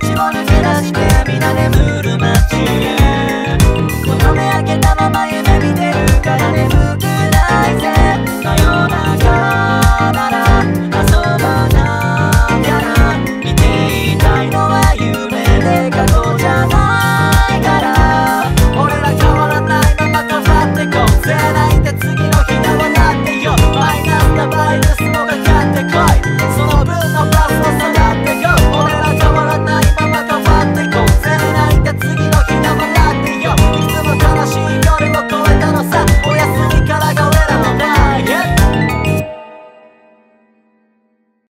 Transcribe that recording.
街を抜け出して皆眠る街。求め上げたまま夢見てるから眠くないぜ。真夜中なら遊ばなきゃら。見ていたいのは夢で過去じゃない